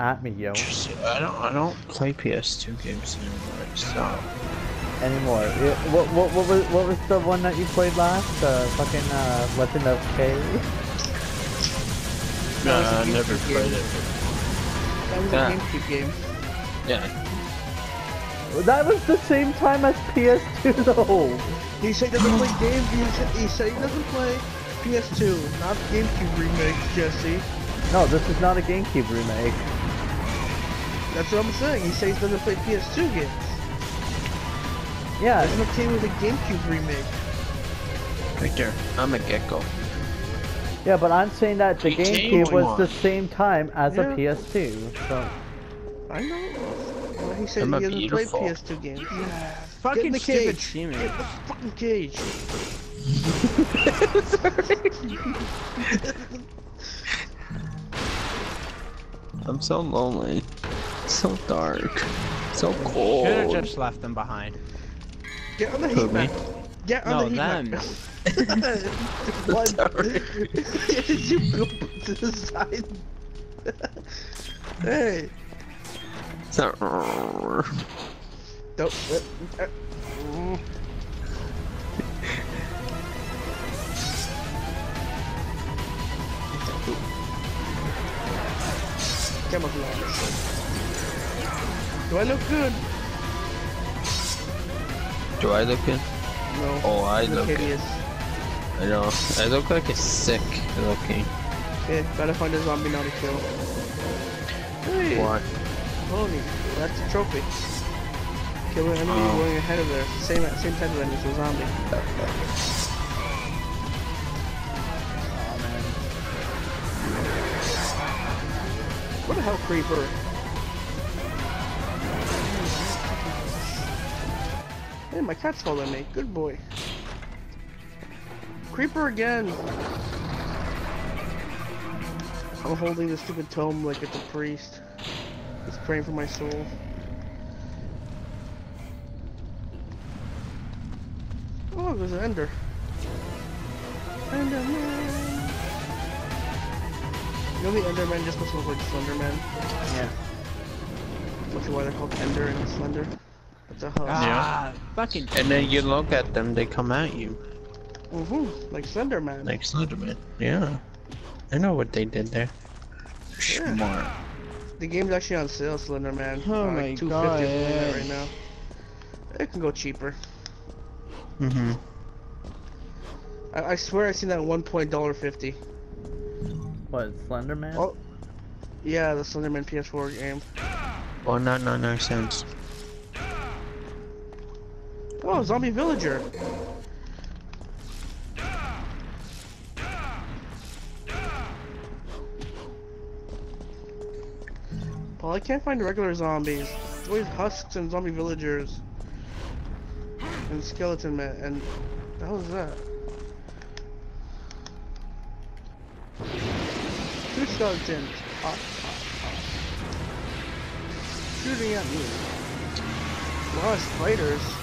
at me, yo. I don't. I don't play PS2 games anymore. So Anymore. Yeah, What, what, what, was, what was the one that you played last? The fucking uh, Legend of K? no, I never GameCube played game. it. That was Yeah. a GameCube game. Yeah. That was the same time as PS2 though. He said he doesn't play games. He said, he said he doesn't play PS2, not GameCube remake, Jesse. No, this is not a GameCube remake. That's what I'm saying. He says he doesn't play PS2 games. Yeah, Doesn't okay with a GameCube remake. Right there. I'm a gecko. yeah, but I'm saying that the GameCube was the same time as Yeah. a PS2. So I know. Well, he said I'm he a doesn't beautiful. play PS2 games. Get in Fucking the stupid cage. teammate. Get in the fucking cage. I'm so lonely. So dark. So cold. Should have just left them behind. Get on the heat map. Get on No, the heat them. map. One. Sorry. you go to the side. hey, It's not. don't. Uh, uh, mm. Camouflage. Do I look good? Do I look good? No. Oh, I You look good. I know. I look like a sick looking. Okay, gotta find a zombie now to kill. Hey, What? Holy, That's a trophy. Kill an enemy Oh. going ahead of there. Same same type of enemy, so zombie. Oh, what the hell, creeper? Hey, my cat's following me. Good boy. Creeper again. I'm holding the stupid tome like it's a priest. It's praying for my soul. Oh, there's an ender. Enderman. You know the Enderman just looks like Slenderman. yeah. That's why they're called Ender and Slender. That's a hug. Ah, fucking. And then you look at them, they come at you. Mm-hmm. Like Slenderman. Like Slenderman. Yeah. I know what they did there. Yeah. Smart. The game's actually on sale, Slenderman. Oh uh, my like 250 God. right now. It can go cheaper. Mm-hmm. I, I swear I seen that at one point dollar fifty. What, Slenderman? Oh, yeah, the Slenderman PS4 game. Oh, not no, no sense. Oh, Zombie Villager. Paul, I can't find regular zombies. It's always husks and zombie villagers. And skeleton man. And the hell is that? Two skeletons. Hot, hot, hot. Shooting at me. A lot of spiders.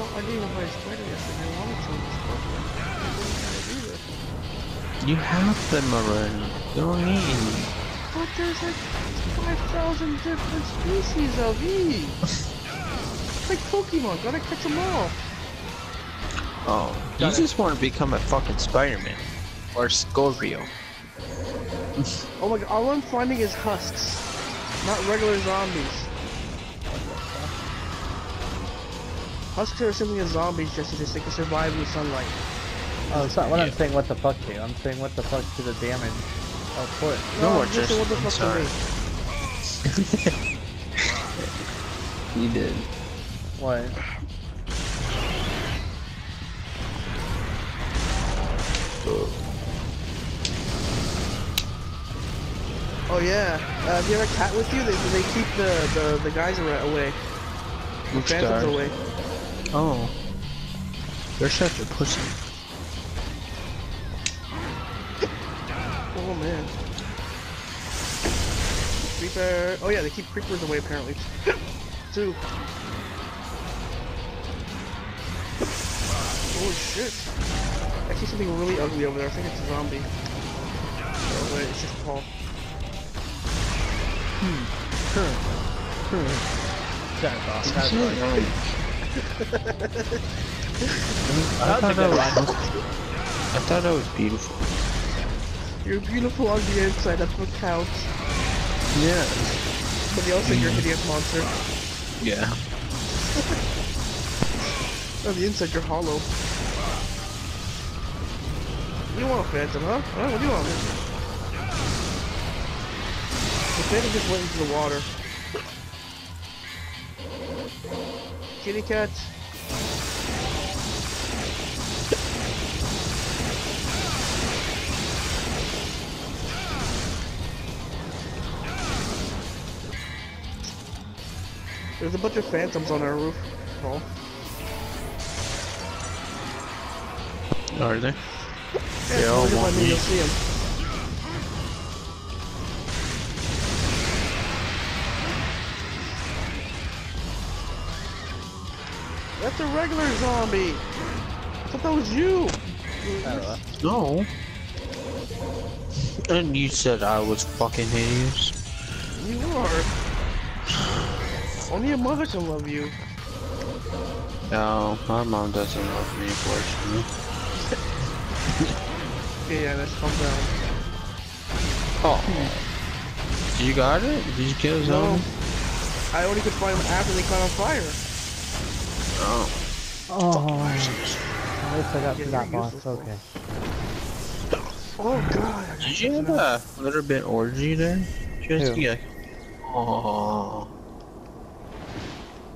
I didn't even find a spider yesterday. I wanted to. I didn't know to do. You have them already. You don't need. But there's like 5,000 different species of these. it's like Pokemon, gotta catch them all. Oh, you it. just want to become a fucking Spider-Man. Or Scorpio. Oh my god, all I'm finding is husks, not regular zombies. Husks are simply as zombies just as they can survive in the sunlight. Oh, it's not what I'm saying what the fuck to. I'm saying what the fuck to the damage output. No, No, we're just- saying what the I'm fuck to sorry. me. you did. What? Oh yeah, uh, if you have a cat with you, they, they keep the, the, the guys away. The Which phantoms guy? away. Oh. They're such a pussy. Oh man. Creeper. Oh yeah, they keep creepers away apparently. Two. Oh shit. I see something really ugly over there. I think it's a zombie. Oh wait, it's just Paul. Hmm. Sorry, boss. Is That's it, right. I That was a thought that was, I thought that was beautiful. You're beautiful on the inside, that's what counts. Yeah. But the outside, you're a hideous monster. Yeah. On the inside, you're hollow. You want a phantom, huh? Huh? What do you want? The phantom just went into the water. Kitty cat. There's a bunch of phantoms on our roof, Paul. Are they? Yeah, look want me. You'll see 'em. That's a regular zombie. I thought that was you. No. And you said I was fucking hideous. You are. Only a mother can love you. No, my mom doesn't love me, unfortunately. Yeah, let's calm down. Oh. You got it? Did you kill No, someone? I only could find them after they caught on fire. Oh. Oh, at least I got to Yeah, that you're boss. useless, Okay. Oh god. I Did you have a little bit orgy there? Just Who? yeah. Oh.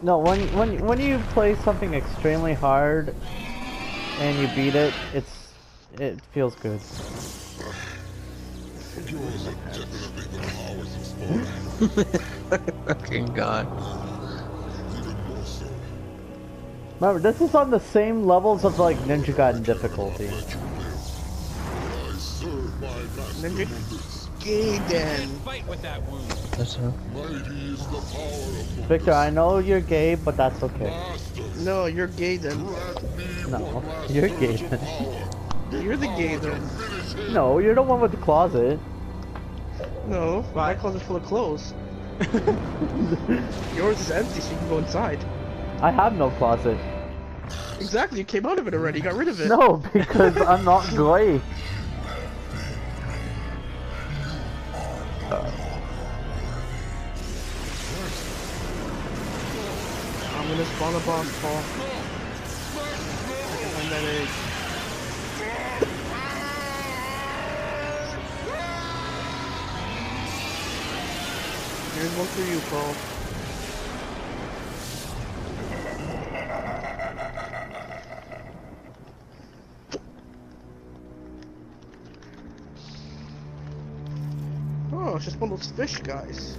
No, when when when you play something extremely hard and you beat it, it's it feels good. Fucking god. Remember, this is on the same levels of like Ninja Gaiden difficulty. Ninja Gaiden. Fight with that. That's her. Victor, I know you're gay, but that's okay. No, you're Gaiden. No, you're gay. You're the Gaiden. no, you're the one with the closet. No, my closet's full of clothes. Yours is empty, so you can go inside. I have no closet. Exactly, you came out of it already, you got rid of it. No, because I'm not gay. I'm gonna spawn a boss, Paul. I can find that egg. Here's one for you, Paul. Oh, it's just one of those fish guys.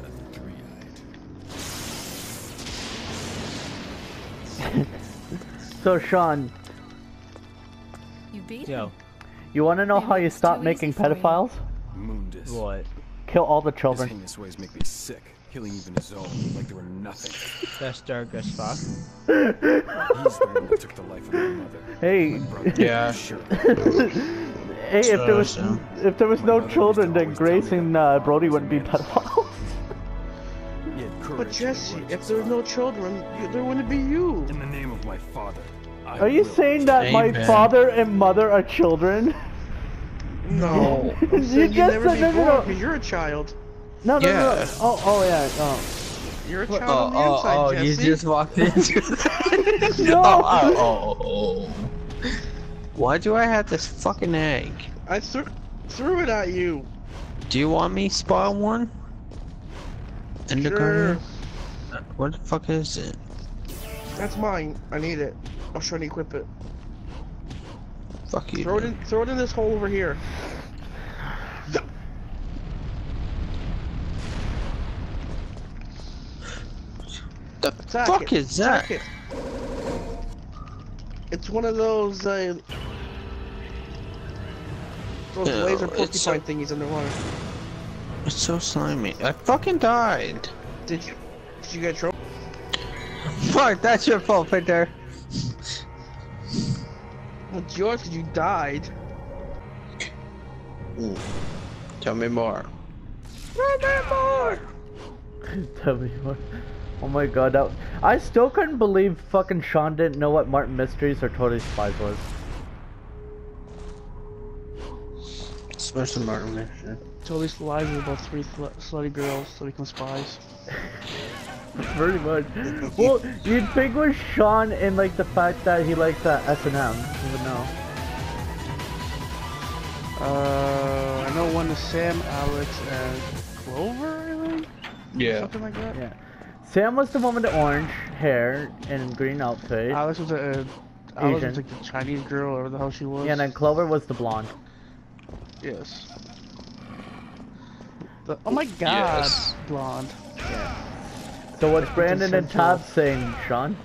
So Sean, You beat Yo, him. you want to know Maybe how you it's stop making easy for you. pedophiles? Mundus. what? Kill all the His children. heinous ways make me sick, killing even his own like they were nothing. That's dark as fuck. He's the one that took the life of my mother. Hey, My brother, Yeah. Sure. hey, if there was So, if there was no children, then always Grace and uh, Brody wouldn't be a pedophiles. He had courage But Jesse, if to there were no children, you, there wouldn't be you. In the name of my father, I Are you will saying that my father and mother are children? No. you, you just never said, no, no, no. You're a child. No, no, no. Yeah. no. Oh, oh yeah. Oh. You're a child Oh, on the oh, inside, oh, Jesse. you just walked into that. No. Oh, oh, oh, oh. Why do I have this fucking egg? I threw threw it at you. Do you want me spawn one? Sure. What the fuck is it? That's mine. I need it. I'll try to equip it. Fuck you. Throw it in. Throw it in this hole over here. The Attack fuck it. is that? It. It's one of those uh, those No, laser it's so- porcupine thingies underwater. It's so slimy. I fucking died. Did you? Did you get a trophy? Fuck, that's your fault, Peter. Well, it's yours because you died. Tell me more. Tell me more. Oh my god, that, I still couldn't believe fucking Sean didn't know what Martin Mysteries or Totally Spies was. Especially Martin Mission. Totally lies with about three sl slutty girls to become spies. Pretty much. well, you'd think with Sean and like the fact that he likes uh, S&M, you would know. Uh, I know one is Sam, Alex, and Clover, I think? Yeah. Something like that? Yeah. Sam was the one with the orange hair and green outfit. Alex was a, uh, Alex Asian. was like the Chinese girl, or whatever the hell she was. Yeah, and then Clover was the blonde. Yes. The, oh my god, Yes. blonde. So what's Brandon and Central. Todd saying, Sean?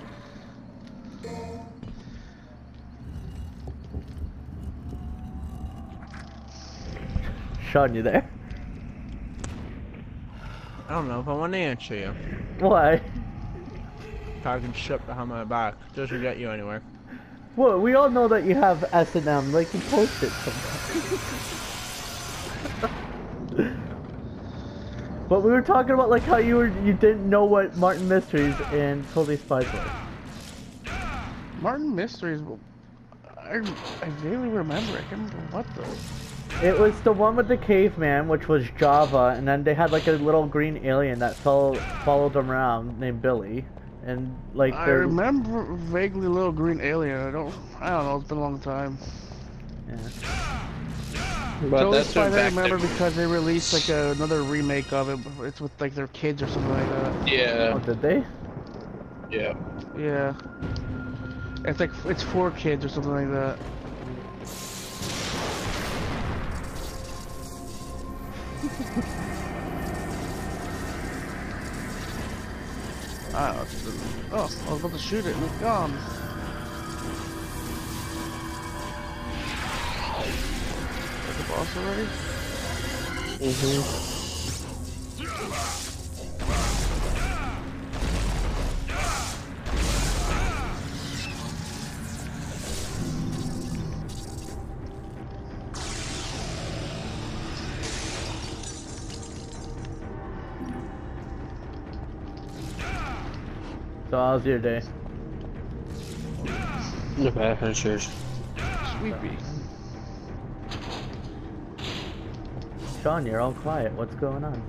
Sean, you there? I don't know if I want to answer you. Why? Talking shit behind my back doesn't get you anywhere. Well, we all know that you have S&M, like you post it sometimes. but we were talking about like how you were you didn't know what Martin Mysteries and Totally Spies was. Martin Mysteries. I, I vaguely remember. I can't remember what though. It was the one with the caveman, which was Java, and then they had like a little green alien that fell, followed them around named Billy, and like I they're remember vaguely Little Green Alien. I don't. I don't know. It's been a long time. yeah. But Totally that's Spies what I remember then- because they released like a, another remake of it. It's with like their kids or something like that. Oh, Yeah. did they? Yeah. Yeah. It's like it's for kids or something like that. Ah, it's- oh, I was about to shoot it and it's gone. Boss already? So how's your day? The bad pictures. Sweepy. Sean, you're all quiet. What's going on?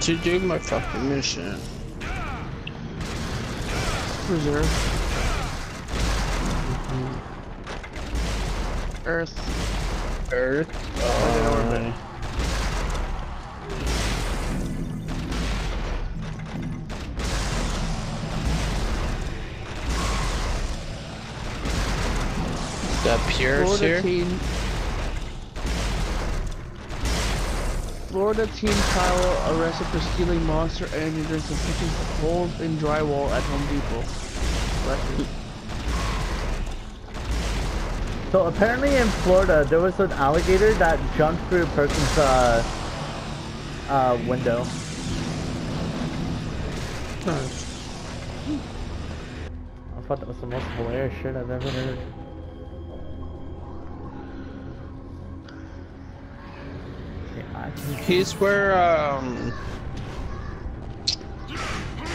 To do my fucking mission. Reserve. Earth. Earth. Orbit. Uh, that Pierce here. Florida team Kyle arrested for stealing monster energy drinks and picking holes in drywall at Home Depot. Bless. So apparently in Florida, there was an alligator that jumped through a person's uh, uh, window. Nice. I thought that was the most hilarious shit I've ever heard. He's where um.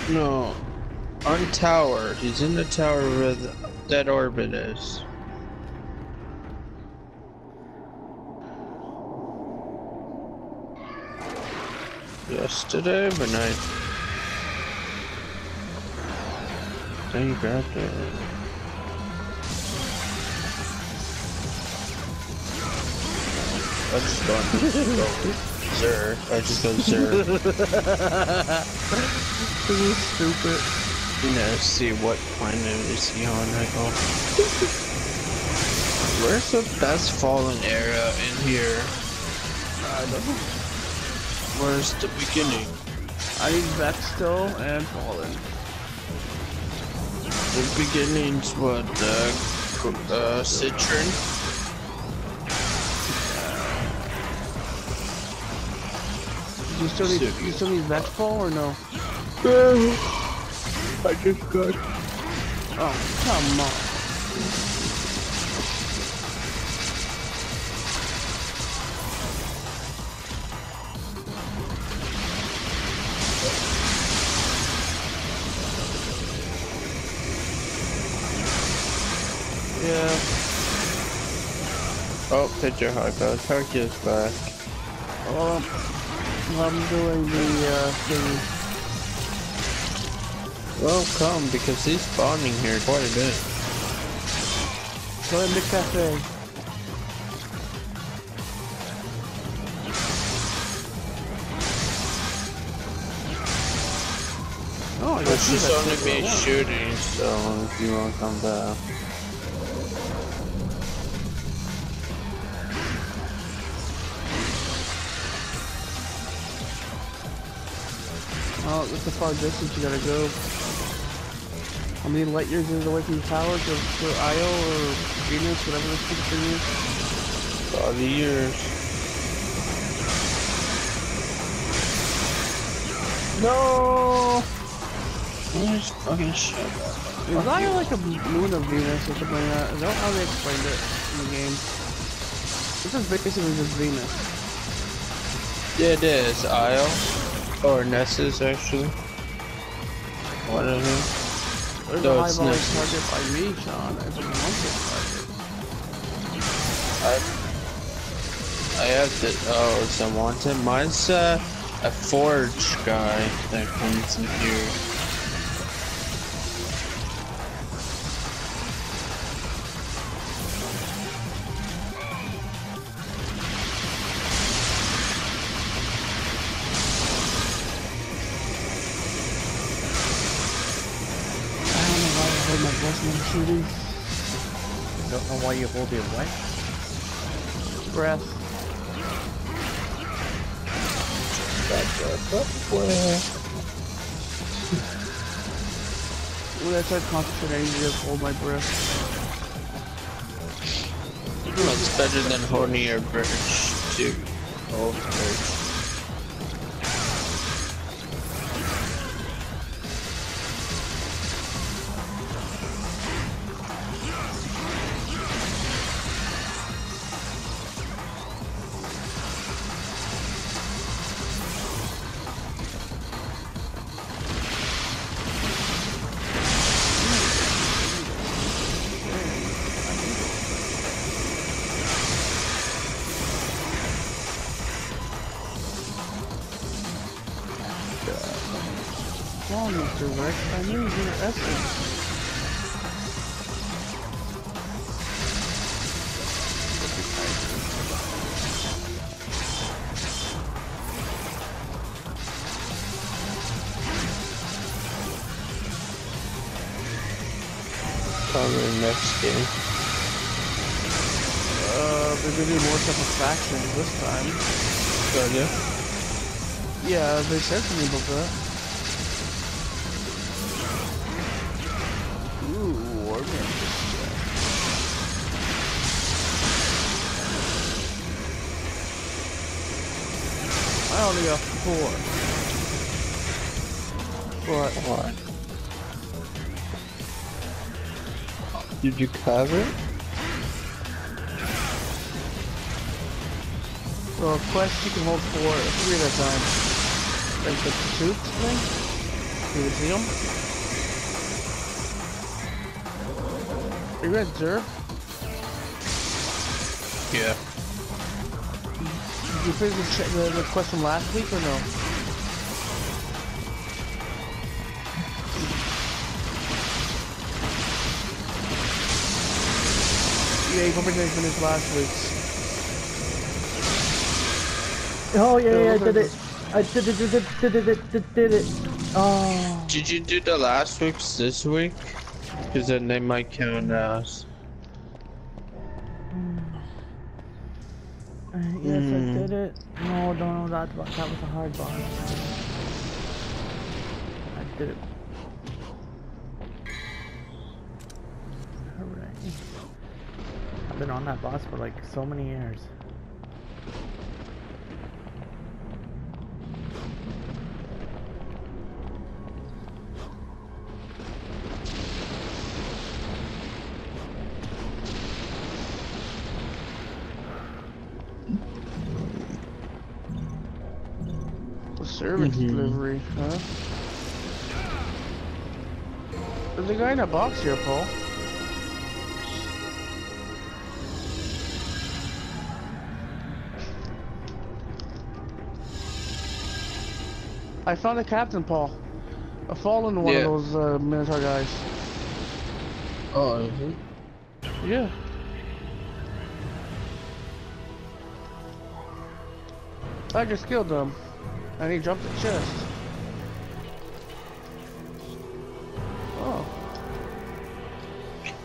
No, on tower. He's in the tower where the, that orbit is. Yesterday, but I. Then grabbed it. I just going go, go Zer. I just go Zer. This is stupid. you know, see what planet is he on. I go. Where's the best fallen area in here? I don't know. Where's the beginning? I need Vex still and Fallen. The beginning's what? Uh, uh, Citron? You still need Sick. you still need Vengeful or no? I just got. Oh come on. Yeah. Oh, pitcher high pass. Hercules back. Oh. I'm doing the uh, thing. Well, come because he's spawning here quite a bit. Go in the cafe. Oh, I got It's two just only for me shooting, so if you want to come back. Oh, that's a far distance you gotta go. How many light years is it away from the tower to, to Io or Venus, whatever this thing is? A lot of years. No! Where's fucking shit? Is Io like a moon of Venus or something like that? Is that how they explained it in the game? This is basically just Venus. Yeah, it is. Isle. Or Nessus, actually. Whatever. There's No, a high target by me, Sean. It's a monster target. I, I have to. Oh, it's unwanted. Mine's uh, a forge guy that comes in here. You hold your what? Breath. When I start concentrating, I just hold my breath. It's better than Hornier Birch, too. Old Birch. What's wrong, Mr. Rex? I need your essence. Probably next game. Uh, they're gonna do more factions this time. Ya? Yeah, they said something about that. Only got four. What? What? Did you cover? Well, a quest you can hold four, three at a time. Like the pursuits thing? Do you see them? Are You read Zerf? Yeah. Did you finish the, ch- the, the quest from last week or no? Yeah, you probably didn't finish last week's. Oh yeah, No, yeah, I did it. I did it, did it, did it, did it, did it, did it. Oh. Did you do the last week's this week? Because then they might count as. Yes, Hmm. I did it. No, no, no, that, that was a hard boss. I did it. Hooray. I've been on that boss for like so many years. garbage mm -hmm. delivery, huh? There's a guy in a box here, Paul. I found a captain, Paul. A fallen one yeah. of those uh, Minotaur guys. Oh, is he? Yeah. I just killed them. And he jumped the chest. Oh.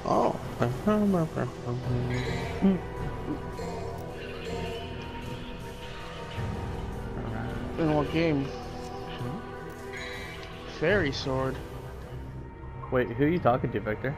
Oh. In what game? Hmm? Fairy sword. Wait, who are you talking to, Victor?